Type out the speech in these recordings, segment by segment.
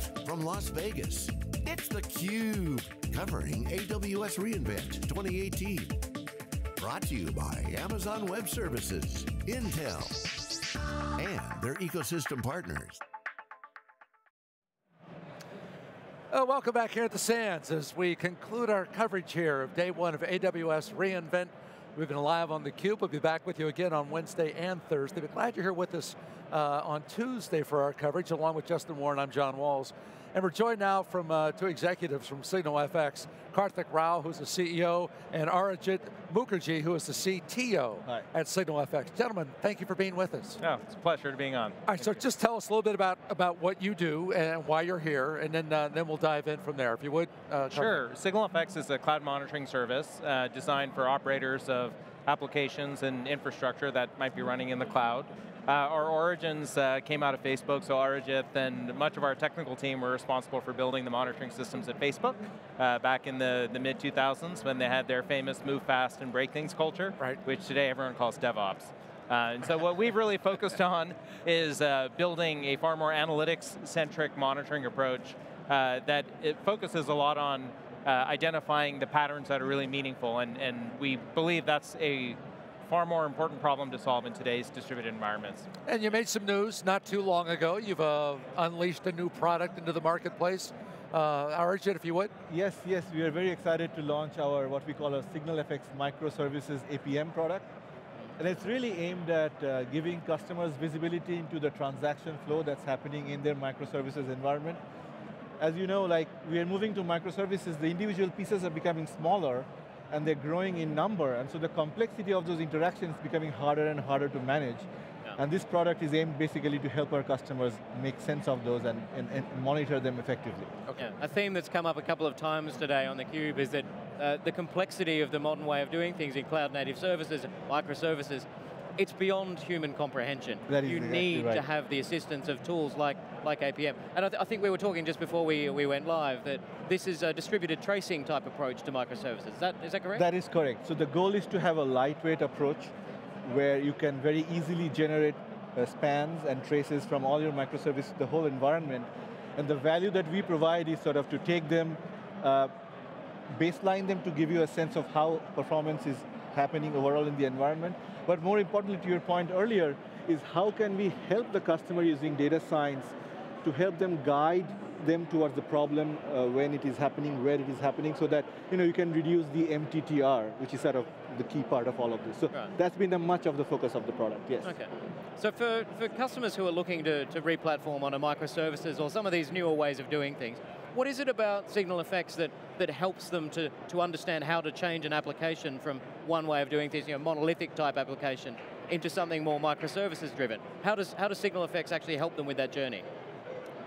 Live from Las Vegas, it's theCUBE, covering AWS reInvent 2018. Brought to you by Amazon Web Services, Intel, and their ecosystem partners. Uh, welcome back here at the Sands as we conclude our coverage here of day one of AWS reInvent. We've been live on theCUBE. We'll be back with you again on Wednesday and Thursday. But glad you're here with us uh, on Tuesday for our coverage, along with Justin Warren. I'm John Walls. And we're joined now from uh, two executives from SignalFX, Karthik Rau, who's the CEO, and Arijit Mukherji, who is the CTO Hi. at SignalFX. Gentlemen, thank you for being with us. Yeah, it's a pleasure to being on. All right, so just tell us a little bit about, about what you do and why you're here, and then, uh, then we'll dive in from there, if you would. Uh. Sure, SignalFX is a cloud monitoring service uh, designed for operators of applications and infrastructure that might be running in the cloud. Uh, our origins uh, came out of Facebook, so Arijit and much of our technical team were responsible for building the monitoring systems at Facebook uh, back in the, the mid-2000s when they had their famous move fast and break things culture, Right. which today everyone calls DevOps. Uh, and so what we've really focused on is uh, building a far more analytics-centric monitoring approach uh, that it focuses a lot on uh, identifying the patterns that are really meaningful, and, and we believe that's a far more important problem to solve in today's distributed environments. And you made some news not too long ago. You've uh, unleashed a new product into the marketplace. Uh, Arijit, if you would. Yes, yes, we are very excited to launch our, what we call a SignalFX microservices APM product. And it's really aimed at uh, giving customers visibility into the transaction flow that's happening in their microservices environment. As you know, like, we are moving to microservices, the individual pieces are becoming smaller, and they're growing in number, and so the complexity of those interactions is becoming harder and harder to manage. And this product is aimed basically to help our customers make sense of those and, and, and monitor them effectively. Yeah, a theme that's come up a couple of times today on theCUBE is that uh, the complexity of the modern way of doing things in cloud native services, microservices, it's beyond human comprehension. That is you exactly need right. to have the assistance of tools like, like APM. And I, th I think we were talking just before we, we went live that this is a distributed tracing type approach to microservices. Is that, is that correct? That is correct. So the goal is to have a lightweight approach where you can very easily generate uh, spans and traces from all your microservices, the whole environment. And the value that we provide is sort of to take them, uh, baseline them to give you a sense of how performance is happening overall in the environment. But more importantly, to your point earlier, is how can we help the customer using data science to help them guide them towards the problem uh, when it is happening, where it is happening, so that you know you can reduce the MTTR, which is sort of the key part of all of this. So Right. that's been the much of the focus of the product. Yes. Okay. So for, for customers who are looking to, to re-platform onto microservices or some of these newer ways of doing things, what is it about SignalFX that, that helps them to, to understand how to change an application from one way of doing things, you know, monolithic type application, into something more microservices driven? How does, how does SignalFX actually help them with that journey?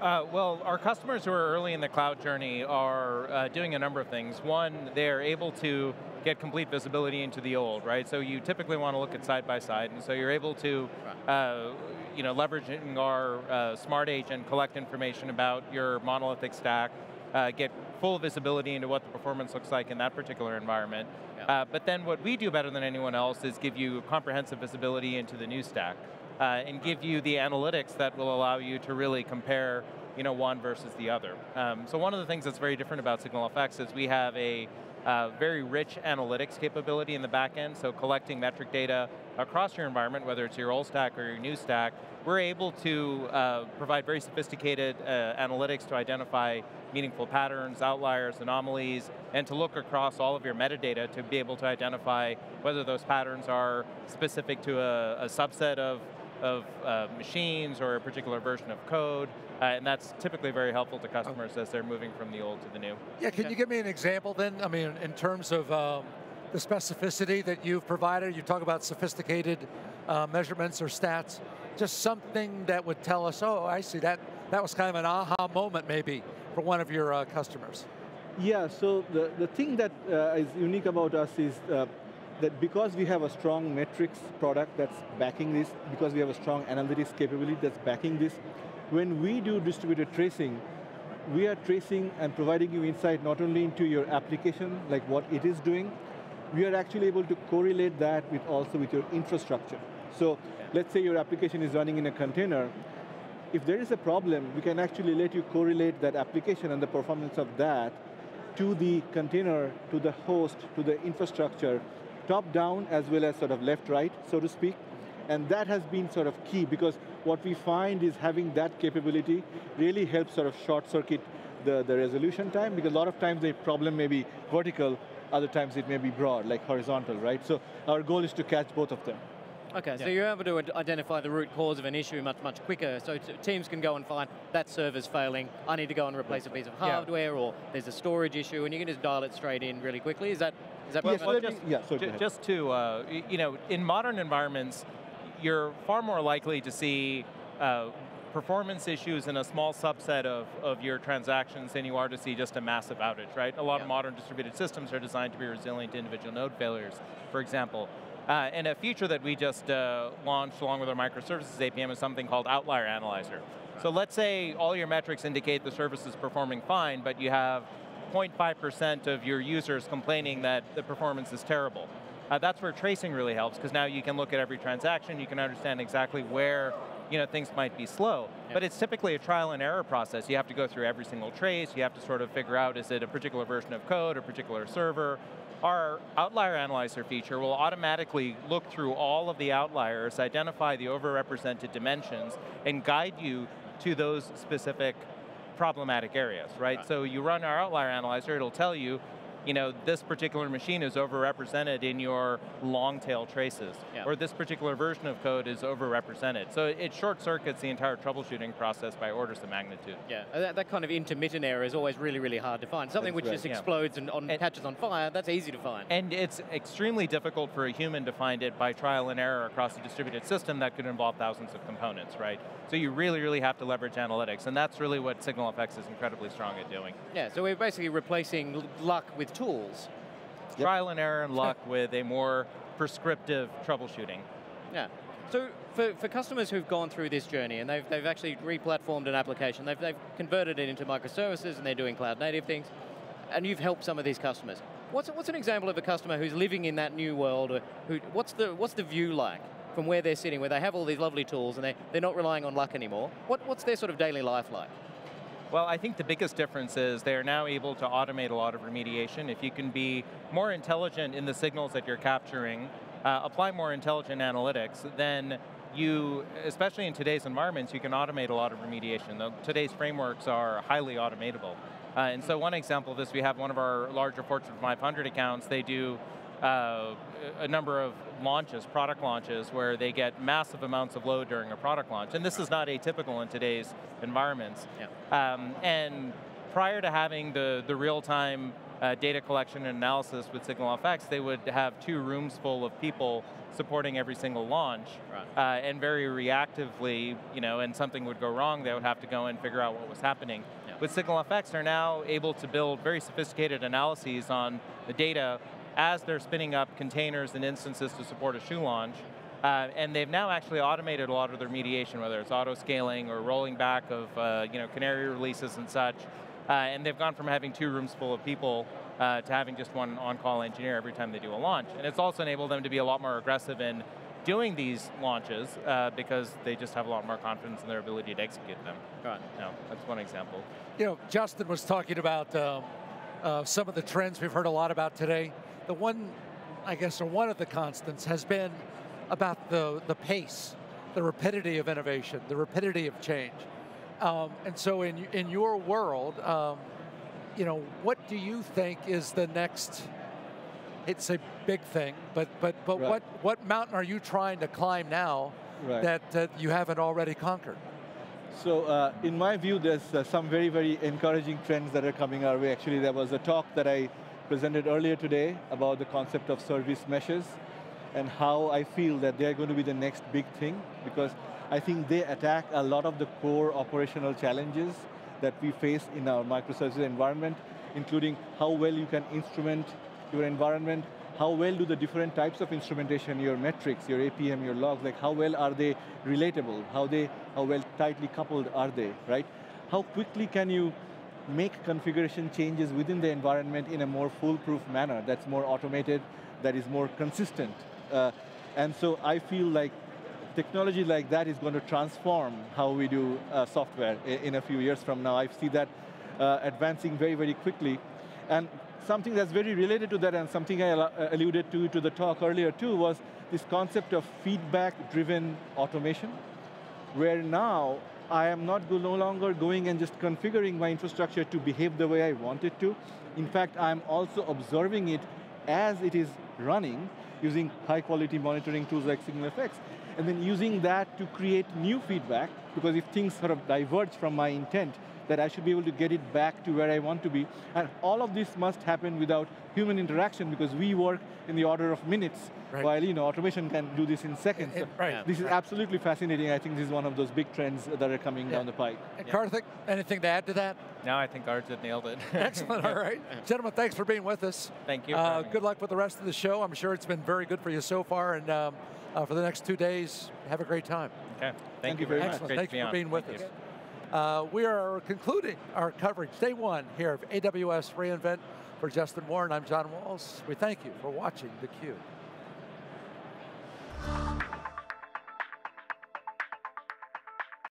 Uh, well, our customers who are early in the cloud journey are uh, doing a number of things. One, they're able to get complete visibility into the old, right? So you typically want to look at side by side, and so you're able to, uh, you know, leveraging our uh, smart agent, collect information about your monolithic stack, uh, get full visibility into what the performance looks like in that particular environment. Yeah. Uh, but then what we do better than anyone else is give you comprehensive visibility into the new stack and give you the analytics that will allow you to really compare you know, one versus the other. Um, so one of the things that's very different about SignalFX is we have a uh, very rich analytics capability in the back end, so collecting metric data across your environment, whether it's your old stack or your new stack, we're able to uh, provide very sophisticated uh, analytics to identify meaningful patterns, outliers, anomalies, and to look across all of your metadata to be able to identify whether those patterns are specific to a, a subset of of uh, machines or a particular version of code, uh, and that's typically very helpful to customers as they're moving from the old to the new. Yeah, can you give me an example then? I mean, in terms of um, the specificity that you've provided, you talk about sophisticated uh, measurements or stats, just something that would tell us, oh, I see, that, that was kind of an aha moment maybe for one of your uh, customers. Yeah, so the, the thing that uh, is unique about us is uh, that because we have a strong metrics product that's backing this, because we have a strong analytics capability that's backing this, when we do distributed tracing, we are tracing and providing you insight not only into your application, like what it is doing, we are actually able to correlate that with also with your infrastructure. So let's say your application is running in a container, if there is a problem, we can actually let you correlate that application and the performance of that to the container, to the host, to the infrastructure, top down as well as sort of left right, so to speak. And that has been sort of key because what we find is having that capability really helps sort of short circuit the, the resolution time because a lot of times the problem may be vertical, other times it may be broad, like horizontal, right? So our goal is to catch both of them. Okay, yeah. so you're able to identify the root cause of an issue much, much quicker. So teams can go and find that server's failing. I need to go and replace a piece of hardware, yeah. or there's a storage issue, and you can just dial it straight in really quickly. Is that is that? Yes, well, just, yeah, sorry, just to uh, you know, in modern environments, you're far more likely to see. Uh, performance issues in a small subset of, of your transactions than you are to see just a massive outage, right? A lot yeah. of modern distributed systems are designed to be resilient to individual node failures, for example. Uh, and a feature that we just uh, launched along with our microservices APM is something called Outlier Analyzer. So let's say all your metrics indicate the service is performing fine, but you have 0.5% of your users complaining that the performance is terrible. Uh, that's where tracing really helps, because now you can look at every transaction, you can understand exactly where you know, things might be slow. Yep. But it's typically a trial and error process. You have to go through every single trace, you have to sort of figure out, is it a particular version of code, a particular server, our outlier analyzer feature will automatically look through all of the outliers, identify the overrepresented dimensions, and guide you to those specific problematic areas, right? right? So you run our outlier analyzer, it'll tell you, you know, this particular machine is overrepresented in your long tail traces, yeah. or this particular version of code is overrepresented. So it short circuits the entire troubleshooting process by orders of magnitude. Yeah, that, that kind of intermittent error is always really, really hard to find. Something that's which right. just explodes yeah. and, on, and, catches on fire, that's easy to find. And it's extremely difficult for a human to find it by trial and error across a distributed system that could involve thousands of components, right? So you really, really have to leverage analytics, and that's really what SignalFX is incredibly strong at doing. Yeah, so we're basically replacing luck with tools. Yep. Trial and error and luck with a more prescriptive troubleshooting. Yeah. So for, for customers who've gone through this journey and they've, they've actually re-platformed an application, they've, they've converted it into microservices and they're doing cloud native things, and you've helped some of these customers. What's, what's an example of a customer who's living in that new world? Who, what's, the, what's the view like from where they're sitting, where they have all these lovely tools and they, they're not relying on luck anymore? What, what's their sort of daily life like? Well, I think the biggest difference is they are now able to automate a lot of remediation. If you can be more intelligent in the signals that you're capturing, uh, apply more intelligent analytics, then you, especially in today's environments, you can automate a lot of remediation. Today's frameworks are highly automatable. Uh, and so one example of this, we have one of our larger Fortune 500 accounts, they do uh, a number of launches, product launches, where they get massive amounts of load during a product launch. And this is not atypical in today's environments. Yeah. Um, and prior to having the, the real-time uh, data collection and analysis with SignalFX, they would have two rooms full of people supporting every single launch, right. uh, and very reactively, you know, and something would go wrong, they would have to go and figure out what was happening. Yeah. With SignalFX, they're now able to build very sophisticated analyses on the data as they're spinning up containers and instances to support a shoe launch. Uh, and they've now actually automated a lot of their mediation, whether it's auto scaling or rolling back of uh, you know canary releases and such. Uh, and they've gone from having two rooms full of people uh, to having just one on-call engineer every time they do a launch. And it's also enabled them to be a lot more aggressive in doing these launches uh, because they just have a lot more confidence in their ability to execute them. Right. You know, that's one example. You know, Justin was talking about um, uh, some of the trends we've heard a lot about today the one, I guess, or one of the constants has been about the, the pace, the rapidity of innovation, the rapidity of change. Um, and so in, in your world, um, you know, what do you think is the next, it's a big thing, but, but, but right. what, what mountain are you trying to climb now right. that, that you haven't already conquered? So uh, in my view, there's uh, some very, very encouraging trends that are coming our way. Actually, there was a talk that I presented earlier today about the concept of service meshes and how I feel that they're going to be the next big thing because I think they attack a lot of the core operational challenges that we face in our microservices environment, including how well you can instrument your environment, how well do the different types of instrumentation, your metrics, your APM, your logs, like how well are they relatable? How, they, how well tightly coupled are they, right? How quickly can you make configuration changes within the environment in a more foolproof manner that's more automated, that is more consistent. Uh, and so I feel like technology like that is going to transform how we do uh, software in, a few years from now. I see that uh, advancing very, very quickly. And something that's very related to that and something I uh, alluded to to the talk earlier too was this concept of feedback-driven automation, where now I am not no longer going and just configuring my infrastructure to behave the way I want it to. In fact, I'm also observing it as it is running using high quality monitoring tools like SignalFX, and then using that to create new feedback, because if things sort of diverge from my intent, that I should be able to get it back to where I want to be. And all of this must happen without human interaction because we work in the order of minutes, right. while you know, automation can do this in seconds. It, it, right. This is right. absolutely fascinating. I think this is one of those big trends that are coming yeah. down the pike. And yeah. Karthik, anything to add to that? No, I think Arijit nailed it. Excellent, all right. Gentlemen, thanks for being with us. Thank you. Uh, good luck with the rest of the show. I'm sure it's been very good for you so far, and um, uh, for the next two days, have a great time. Okay, thank, thank you very much. Excellent, thanks for on. being with thank us. Uh, we are concluding our coverage, day one here of AWS reInvent. For Justin Warren, I'm John Walls. We thank you for watching theCUBE.